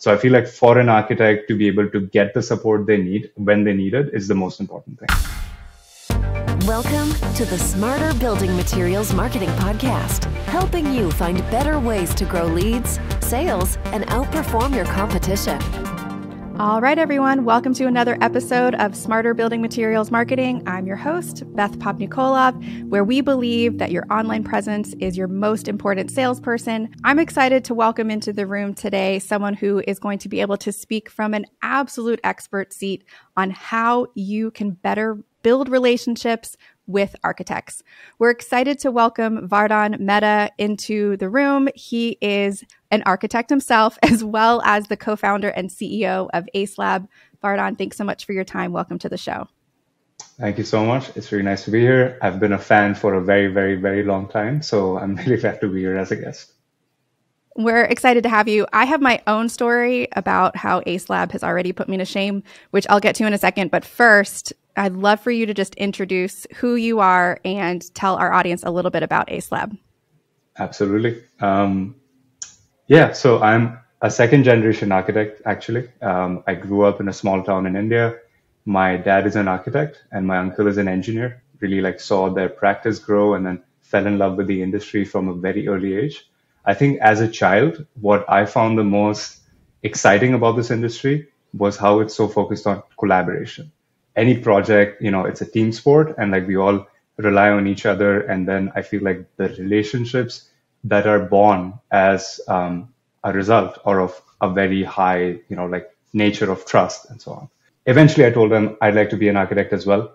So I feel like for an architect to be able to get the support they need when they need it is the most important thing. Welcome to the Smarter Building Materials Marketing Podcast, helping you find better ways to grow leads, sales, and outperform your competition. All right, everyone, welcome to another episode of Smarter Building Materials Marketing. I'm your host, Beth Popnikolov, where we believe that your online presence is your most important salesperson. I'm excited to welcome into the room today someone who is going to be able to speak from an absolute expert seat on how you can better build relationships with architects. We're excited to welcome Vardhan Mehta into the room. He is an architect himself, as well as the co founder and CEO of Acelab. Vardhan, thanks so much for your time. Welcome to the show. Thank you so much. It's really nice to be here. I've been a fan for a very, very, very long time. So I'm really glad to be here as a guest. We're excited to have you. I have my own story about how Acelab has already put me to shame, which I'll get to in a second. But first, I'd love for you to just introduce who you are and tell our audience a little bit about Acelab. Absolutely. Um, yeah, so I'm a second generation architect, actually. Um, I grew up in a small town in India. My dad is an architect and my uncle is an engineer. Really like saw their practice grow and then fell in love with the industry from a very early age. I think as a child, what I found the most exciting about this industry was how it's so focused on collaboration any project, you know, it's a team sport and like we all rely on each other. And then I feel like the relationships that are born as um, a result or of a very high, you know, like nature of trust and so on. Eventually, I told them I'd like to be an architect as well.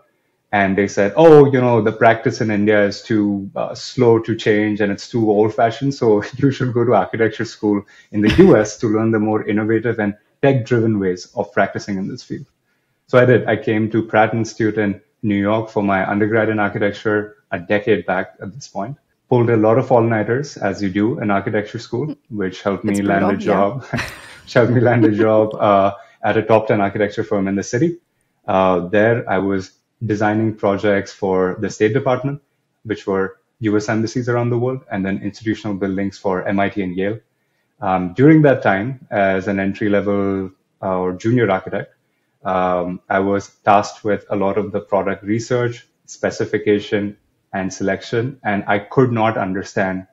And they said, oh, you know, the practice in India is too uh, slow to change and it's too old fashioned. So you should go to architecture school in the US to learn the more innovative and tech driven ways of practicing in this field. So I did. I came to Pratt Institute in New York for my undergrad in architecture a decade back at this point. Pulled a lot of all-nighters, as you do in architecture school, which helped me land a job. Yeah. helped me land a job uh, at a top 10 architecture firm in the city. Uh, there, I was designing projects for the State Department, which were US embassies around the world, and then institutional buildings for MIT and Yale. Um, during that time, as an entry level uh, or junior architect, um, I was tasked with a lot of the product research, specification, and selection. And I could not understand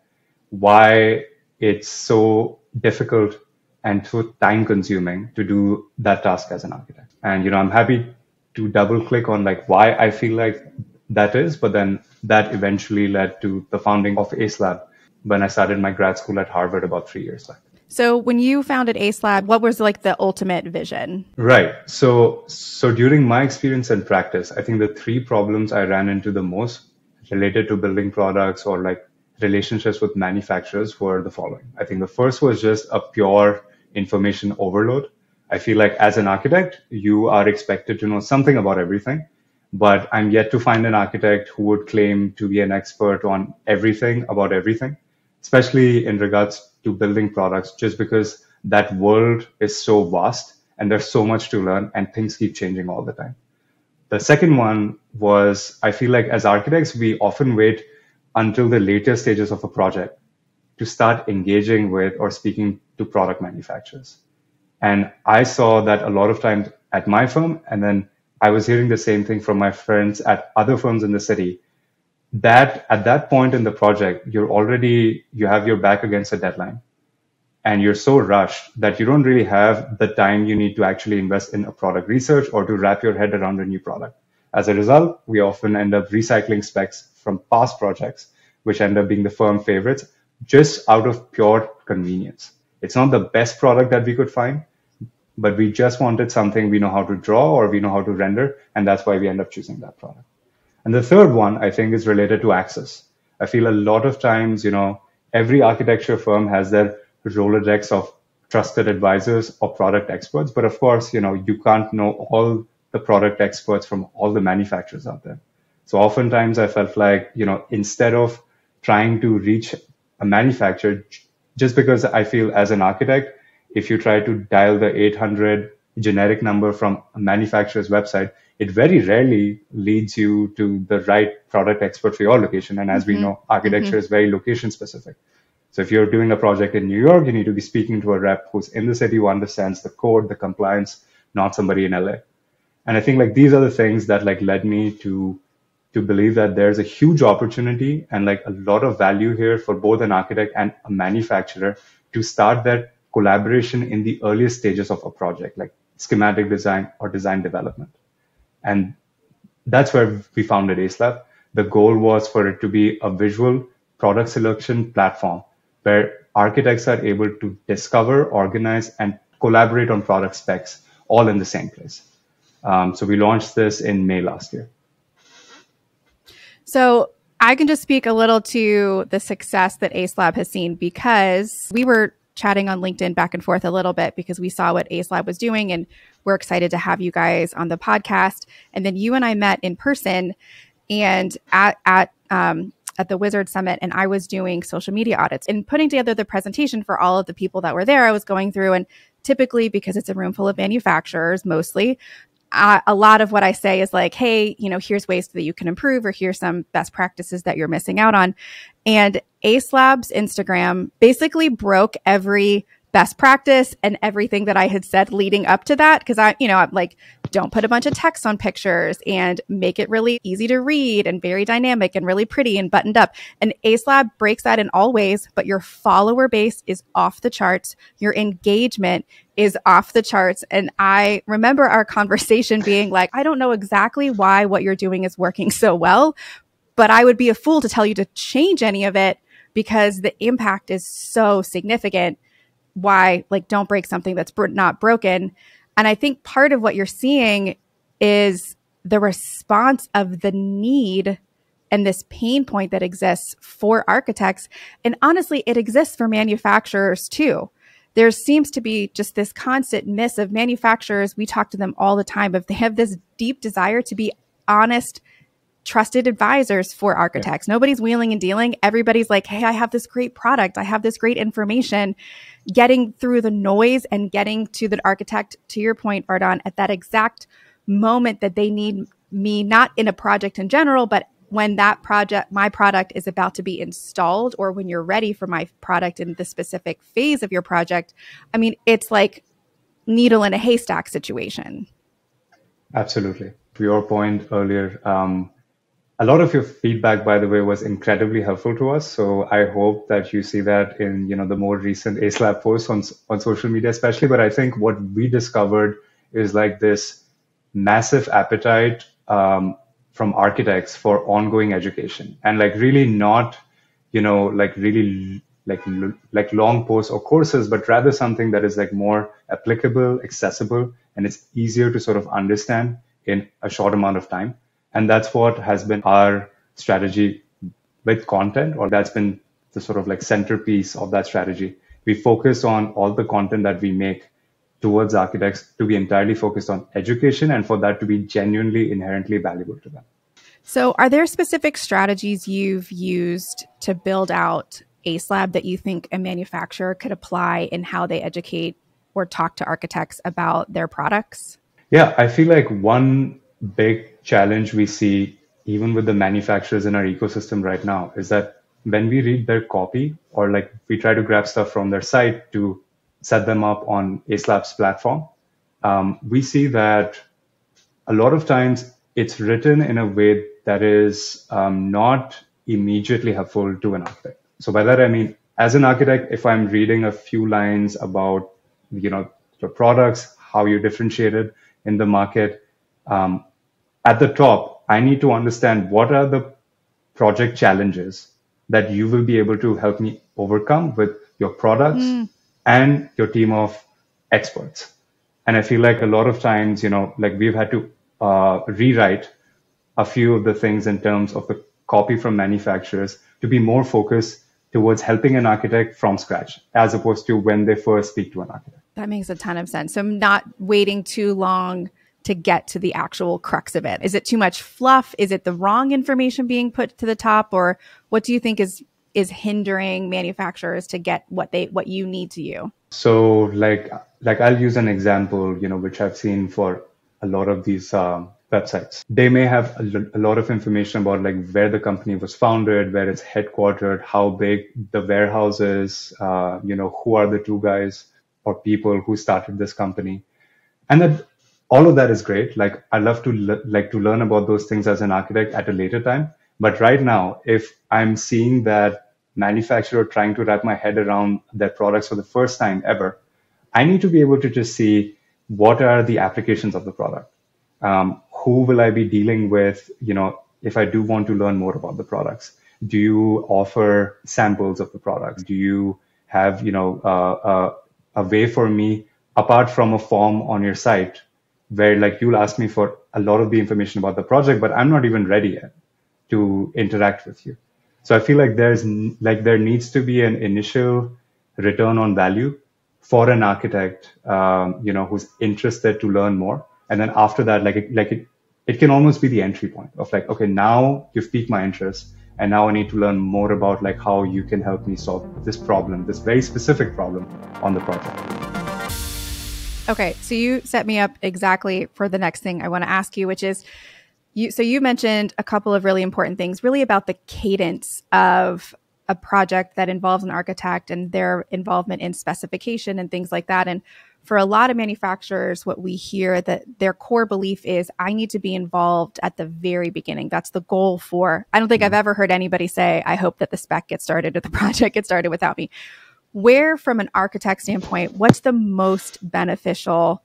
why it's so difficult and so time consuming to do that task as an architect. And, you know, I'm happy to double click on like why I feel like that is, but then that eventually led to the founding of Acelab when I started my grad school at Harvard about three years back. So when you founded Acelab, what was like the ultimate vision? Right. So so during my experience and practice, I think the three problems I ran into the most related to building products or like relationships with manufacturers were the following. I think the first was just a pure information overload. I feel like as an architect, you are expected to know something about everything, but I'm yet to find an architect who would claim to be an expert on everything about everything, especially in regards to building products just because that world is so vast and there's so much to learn and things keep changing all the time. The second one was I feel like as architects, we often wait until the later stages of a project to start engaging with or speaking to product manufacturers. And I saw that a lot of times at my firm, and then I was hearing the same thing from my friends at other firms in the city that at that point in the project, you're already, you have your back against a deadline and you're so rushed that you don't really have the time you need to actually invest in a product research or to wrap your head around a new product. As a result, we often end up recycling specs from past projects, which end up being the firm favorites just out of pure convenience. It's not the best product that we could find, but we just wanted something we know how to draw or we know how to render. And that's why we end up choosing that product. And the third one, I think, is related to access. I feel a lot of times, you know, every architecture firm has their Rolodex of trusted advisors or product experts. But of course, you know, you can't know all the product experts from all the manufacturers out there. So oftentimes I felt like, you know, instead of trying to reach a manufacturer, just because I feel as an architect, if you try to dial the 800 generic number from a manufacturer's website, it very rarely leads you to the right product expert for your location. And as mm-hmm. we know, architecture mm-hmm. is very location specific. So if you're doing a project in New York, you need to be speaking to a rep who's in the city who understands the code, the compliance, not somebody in LA. And I think like these are the things that like led me to to believe that there's a huge opportunity and like a lot of value here for both an architect and a manufacturer to start that collaboration in the earliest stages of a project, like schematic design or design development. And that's where we founded AceLab. The goal was for it to be a visual product selection platform where architects are able to discover, organize, and collaborate on product specs all in the same place. Um, so we launched this in May last year. So I can just speak a little to the success that AceLab has seen because we were chatting on LinkedIn back and forth a little bit because we saw what AceLab was doing and we're excited to have you guys on the podcast. And then you and I met in person and at, at, um, at the Wizard Summit, and I was doing social media audits and putting together the presentation for all of the people that were there. I was going through, and typically, because it's a room full of manufacturers mostly, uh, a lot of what I say is like, hey, you know, here's ways that you can improve, or here's some best practices that you're missing out on. And Acelabs Instagram basically broke every best practice and everything that I had said leading up to that. Cause I, you know, I'm like, don't put a bunch of text on pictures and make it really easy to read and very dynamic and really pretty and buttoned up. And Acelab breaks that in all ways, but your follower base is off the charts. Your engagement is off the charts. And I remember our conversation being like, I don't know exactly why what you're doing is working so well, but I would be a fool to tell you to change any of it because the impact is so significant why like don't break something that's br- not broken and i think part of what you're seeing is the response of the need and this pain point that exists for architects. And honestly it exists for manufacturers too. There seems to be just this constant miss of manufacturers. We talk to them all the time but they have this deep desire to be honest trusted advisors for architects. Yeah. Nobody's wheeling and dealing. Everybody's like, hey, I have this great product. I have this great information. Getting through the noise and getting to the architect, to your point, Vardhan, at that exact moment that they need me, not in a project in general, but when that project, my product is about to be installed, or when you're ready for my product in the specific phase of your project. I mean, it's like needle in a haystack situation. Absolutely. To your point earlier, um, a lot of your feedback, by the way, was incredibly helpful to us. So I hope that you see that in you know the more recent Acelab posts on on social media, especially. But I think what we discovered is like this massive appetite um, from architects for ongoing education and like really not you know like really like like long posts or courses, but rather something that is like more applicable, accessible, and it's easier to sort of understand in a short amount of time. And that's what has been our strategy with content, or that's been the sort of like centerpiece of that strategy. We focus on all the content that we make towards architects to be entirely focused on education and for that to be genuinely inherently valuable to them. So, are there specific strategies you've used to build out Acelab that you think a manufacturer could apply in how they educate or talk to architects about their products? Yeah, I feel like one big challenge we see even with the manufacturers in our ecosystem right now is that when we read their copy or like we try to grab stuff from their site to set them up on AceLab's platform, um, we see that a lot of times it's written in a way that is um, not immediately helpful to an architect. So by that I mean, as an architect, if I'm reading a few lines about you know your products, how you differentiated in the market, um, at the top, I need to understand what are the project challenges that you will be able to help me overcome with your products mm. and your team of experts. And I feel like a lot of times, you know, like we've had to uh, rewrite a few of the things in terms of the copy from manufacturers to be more focused towards helping an architect from scratch as opposed to when they first speak to an architect. That makes a ton of sense. So I'm not waiting too long to get to the actual crux of it? Is it too much fluff? Is it the wrong information being put to the top or what do you think is is hindering manufacturers to get what they what you need to you? So like like I'll use an example, you know, which I've seen for a lot of these um, websites. They may have a, lot of information about like where the company was founded, where it's headquartered, how big the warehouse is, uh, you know, who are the two guys or people who started this company. And that all of that is great. Like I love to le- like to learn about those things as an architect at a later time. But right now, if I'm seeing that manufacturer trying to wrap my head around their products for the first time ever, I need to be able to just see what are the applications of the product. Um, who will I be dealing with? You know, if I do want to learn more about the products, do you offer samples of the products? Do you have, you know, uh, uh, a way for me apart from a form on your site where like you'll ask me for a lot of the information about the project, but I'm not even ready yet to interact with you. So I feel like there's like there needs to be an initial return on value for an architect, um, you know, who's interested to learn more. And then after that, like it, like it, it can almost be the entry point of like, okay, now you've piqued my interest, and now I need to learn more about like how you can help me solve this problem, this very specific problem on the project. Okay, so you set me up exactly for the next thing I want to ask you, which is you so you mentioned a couple of really important things really about the cadence of a project that involves an architect and their involvement in specification and things like that. And for a lot of manufacturers what we hear that their core belief is i need to be involved at the very beginning. That's the goal for i don't think i've mm-hmm. ever heard anybody say i hope that the spec gets started or the project gets started without me where from an architect standpoint what's the most beneficial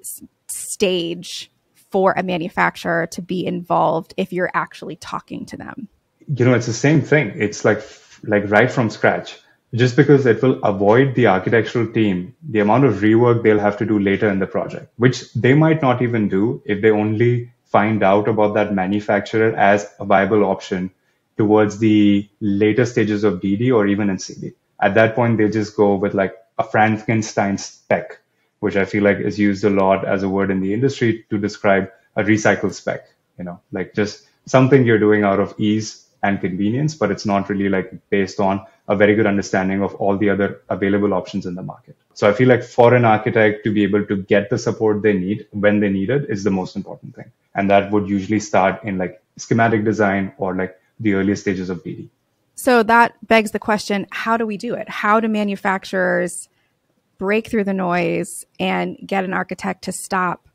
s- stage for a manufacturer to be involved if you're actually talking to them? You know, it's the same thing. It's like like right from scratch. Just because it will avoid the architectural team the amount of rework they'll have to do later in the project, which they might not even do if they only find out about that manufacturer as a viable option towards the later stages of DD or even in CD. At that point, they just go with like a Frankenstein spec which I feel like is used a lot as a word in the industry to describe a recycled spec, you know, like just something you're doing out of ease and convenience, but it's not really like based on a very good understanding of all the other available options in the market. So I feel like for an architect to be able to get the support they need when they need it is the most important thing. And that would usually start in like schematic design or like the earliest stages of DD. So that begs the question, how do we do it? How do manufacturers break through the noise and get an architect to stop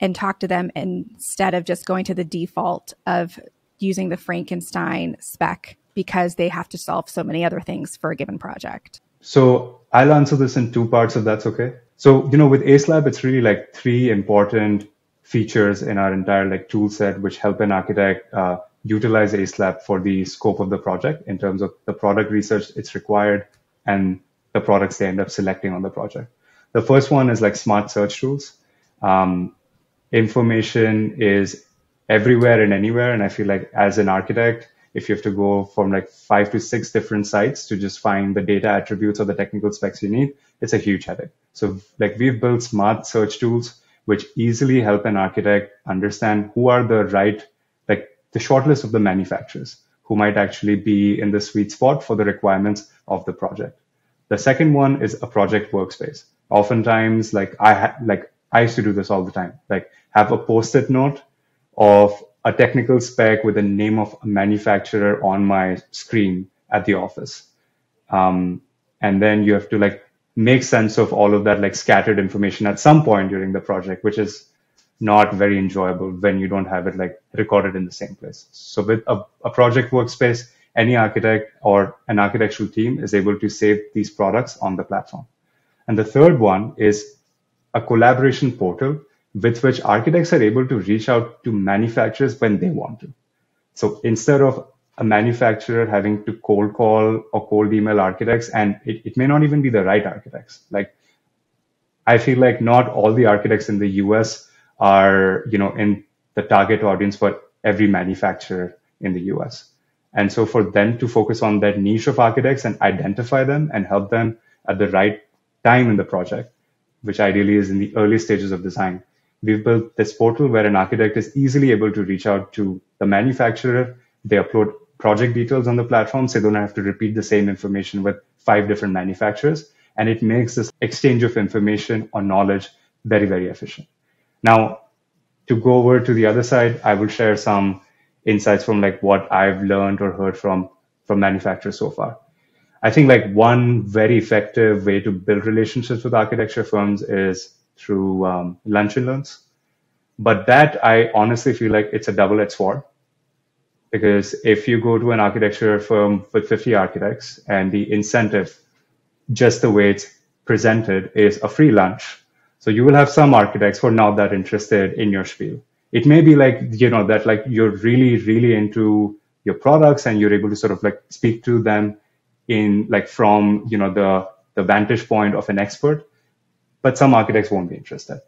and talk to them instead of just going to the default of using the Frankenstein spec because they have to solve so many other things for a given project? So I'll answer this in two parts if that's okay. So, you know, with AceLab, it's really like three important features in our entire like tool set which help an architect uh, utilize AceLab for the scope of the project in terms of the product research it's required and the products they end up selecting on the project. The first one is like smart search tools. Um, information is everywhere and anywhere. And I feel like as an architect, if you have to go from like five to six different sites to just find the data attributes or the technical specs you need, it's a huge headache. So like we've built smart search tools which easily help an architect understand who are the right, the shortlist of the manufacturers who might actually be in the sweet spot for the requirements of the project. The second one is a project workspace. Oftentimes, like I ha- like I used to do this all the time. Like have a post-it note of a technical spec with the name of a manufacturer on my screen at the office. Um, and then you have to like make sense of all of that like scattered information at some point during the project, which is not very enjoyable when you don't have it like recorded in the same place. So with a, a project workspace, any architect or an architectural team is able to save these products on the platform. And the third one is a collaboration portal with which architects are able to reach out to manufacturers when they want to. So instead of a manufacturer having to cold call or cold email architects, and it, it may not even be the right architects. Like I feel like not all the architects in the US are, you know, in the target audience for every manufacturer in the US. And so for them to focus on that niche of architects and identify them and help them at the right time in the project, which ideally is in the early stages of design, we've built this portal where an architect is easily able to reach out to the manufacturer. They upload project details on the platform, so they don't have to repeat the same information with five different manufacturers. And it makes this exchange of information or knowledge very, very efficient. Now, to go over to the other side, I will share some insights from like what I've learned or heard from from manufacturers so far. I think like one very effective way to build relationships with architecture firms is through um, lunch and learns. But that I honestly feel like it's a double-edged sword because if you go to an architecture firm with 50 architects and the incentive, just the way it's presented, is a free lunch. So you will have some architects who are not that interested in your spiel. It may be like, you know, that like you're really, really into your products and you're able to sort of like speak to them in like from, you know, the, the vantage point of an expert, but some architects won't be interested.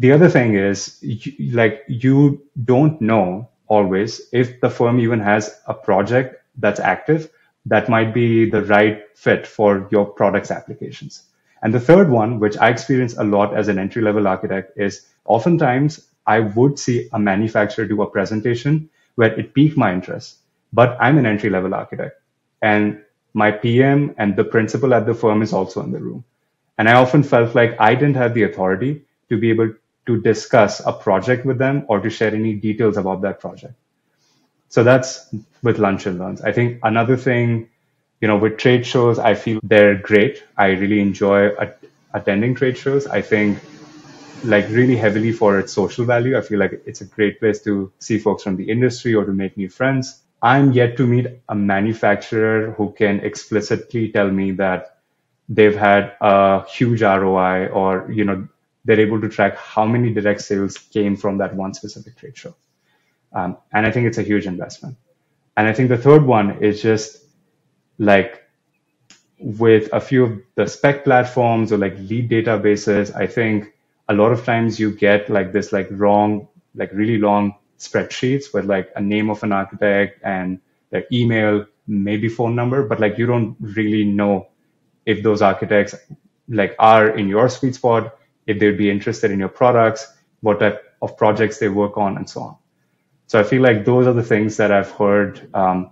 The other thing is you, like you don't know always if the firm even has a project that's active that might be the right fit for your product's applications. And the third one, which I experience a lot as an entry level architect, is oftentimes I would see a manufacturer do a presentation where it piqued my interest, but I'm an entry level architect and my PM and the principal at the firm is also in the room. And I often felt like I didn't have the authority to be able to discuss a project with them or to share any details about that project. So that's with lunch and learns. I think another thing, you know, with trade shows, I feel they're great. I really enjoy attending trade shows. I think like really heavily for its social value. I feel like it's a great place to see folks from the industry or to make new friends. I'm yet to meet a manufacturer who can explicitly tell me that they've had a huge ROI or, you know, they're able to track how many direct sales came from that one specific trade show. Um, and I think it's a huge investment. And I think the third one is just like with a few of the spec platforms or like lead databases, I think a lot of times you get like this like wrong, like really long spreadsheets with like a name of an architect and their email, maybe phone number, but like you don't really know if those architects like are in your sweet spot, if they'd be interested in your products, what type of projects they work on, and so on. So I feel like those are the things that I've heard um,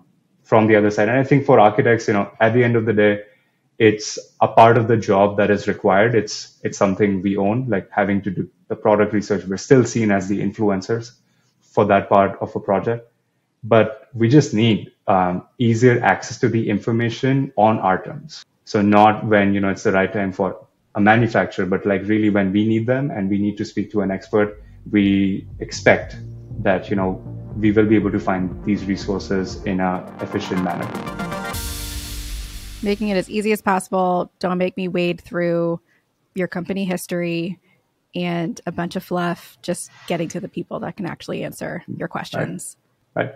from the other side. And I think for architects, you know, at the end of the day, it's a part of the job that is required. It's it's something we own, like having to do the product research. We're still seen as the influencers for that part of a project, but we just need um, easier access to the information on our terms. So not when you know it's the right time for a manufacturer, but like really when we need them and we need to speak to an expert, we expect that you know we will be able to find these resources in an efficient manner making it as easy as possible. Don't make me wade through your company history and a bunch of fluff, just getting to the people that can actually answer your questions. Right. right.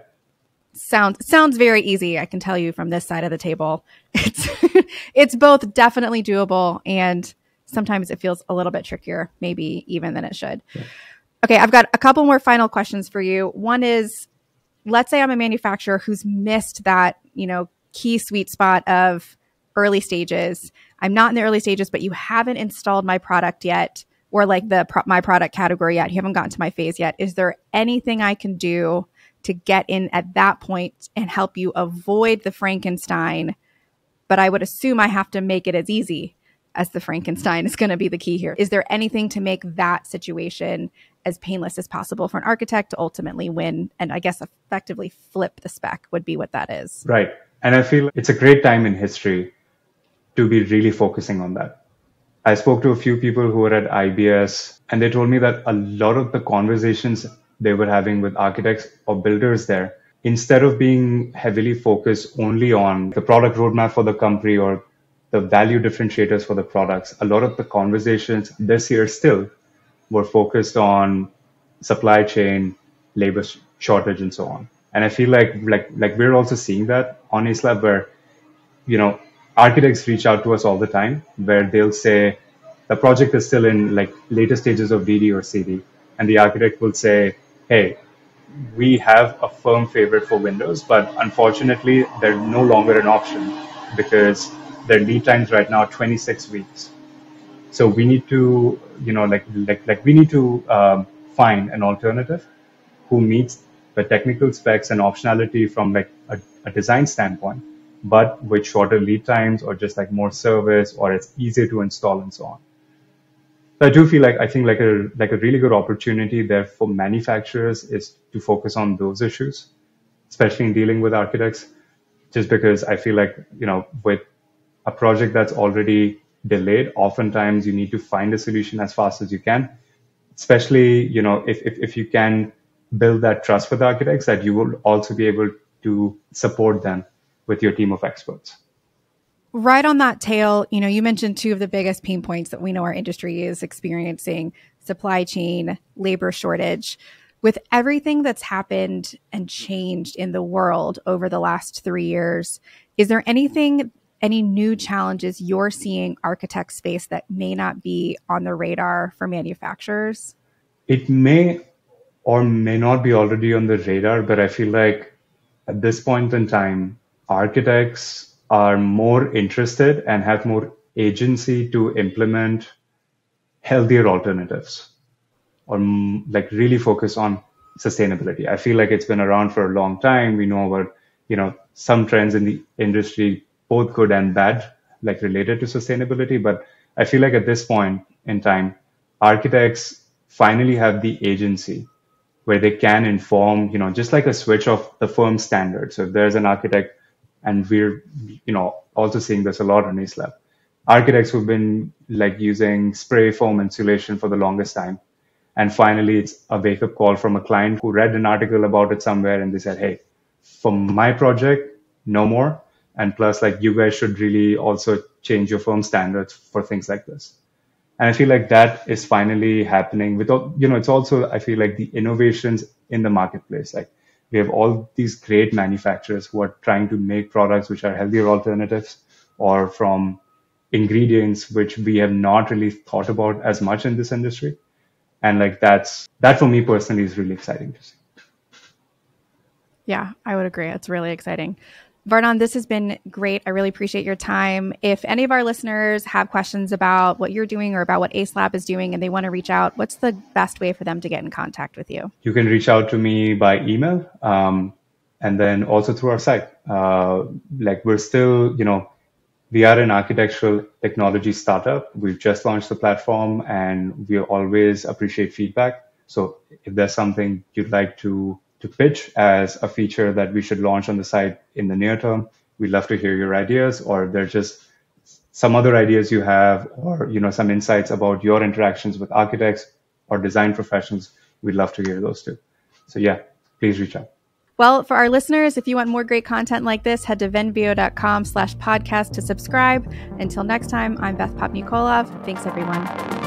Sounds sounds very easy. I can tell you from this side of the table. It's it's both definitely doable and sometimes it feels a little bit trickier, maybe even than it should. Yeah. Okay, I've got a couple more final questions for you. One is let's say I'm a manufacturer who's missed that, you know, key sweet spot of early stages. I'm not in the early stages, but you haven't installed my product yet or like the pro- my product category yet. You haven't gotten to my phase yet. Is there anything I can do to get in at that point and help you avoid the Frankenstein? But I would assume I have to make it as easy as the Frankenstein is going to be the key here. Is there anything to make that situation as painless as possible for an architect to ultimately win and I guess effectively flip the spec would be what that is? Right. And I feel it's a great time in history to be really focusing on that. I spoke to a few people who were at IBS and they told me that a lot of the conversations they were having with architects or builders there, instead of being heavily focused only on the product roadmap for the company or the value differentiators for the products, a lot of the conversations this year still were focused on supply chain, labor shortage, and so on. And I feel like like like we're also seeing that on AceLab where, you know, architects reach out to us all the time where they'll say the project is still in like later stages of DD or CD, and the architect will say, hey, we have a firm favorite for Windows, but unfortunately they're no longer an option because their lead times right now are 26 weeks. So we need to, you know, like like like we need to um, find an alternative who meets the technical specs and optionality from like a, a design standpoint, but with shorter lead times or just like more service or it's easier to install and so on. I do feel like I think like a like a really good opportunity there for manufacturers is to focus on those issues, especially in dealing with architects, just because I feel like you know with a project that's already delayed, oftentimes you need to find a solution as fast as you can, especially you know if if, if you can build that trust with the architects that you will also be able to support them with your team of experts right on that tail, you know, you mentioned two of the biggest pain points that we know our industry is experiencing supply chain, labor shortage. With everything that's happened and changed in the world over the last three years, is there anything, any new challenges you're seeing architects face that may not be on the radar for manufacturers? It may or may not be already on the radar, but I feel like at this point in time, architects are more interested and have more agency to implement healthier alternatives or mm, like really focus on sustainability. I feel like it's been around for a long time. We know about, you know, some trends in the industry, both good and bad, like related to sustainability. But I feel like at this point in time, architects finally have the agency where they can inform, you know, just like a switch of the firm standard. So if there's an architect and we're you know also seeing this a lot on Lab. Architects who've been like using spray foam insulation for the longest time, and finally it's a wake up call from a client who read an article about it somewhere, and they said, "Hey, for my project, no more." And plus, like you guys should really also change your firm standards for things like this. And I feel like that is finally happening. With you know, it's also I feel like the innovations in the marketplace, like we have all these great manufacturers who are trying to make products which are healthier alternatives or from ingredients which we have not really thought about as much in this industry and like that's that for me personally is really exciting to see yeah i would agree it's really exciting Vardhan, this has been great. I really appreciate your time. If any of our listeners have questions about what you're doing or about what Acelab is doing and they want to reach out, what's the best way for them to get in contact with you? You can reach out to me by email um, and then also through our site. Uh, like we're still, you know, we are an architectural technology startup. We've just launched the platform and we always appreciate feedback. So if there's something you'd like to to pitch as a feature that we should launch on the site in the near term. We'd love to hear your ideas, or there's just some other ideas you have, or you know some insights about your interactions with architects or design professionals. We'd love to hear those too. So yeah, please reach out. Well, for our listeners, if you want more great content like this, head to venveo.com slash podcast to subscribe. Until next time, I'm Beth Popnikolov. Thanks, everyone.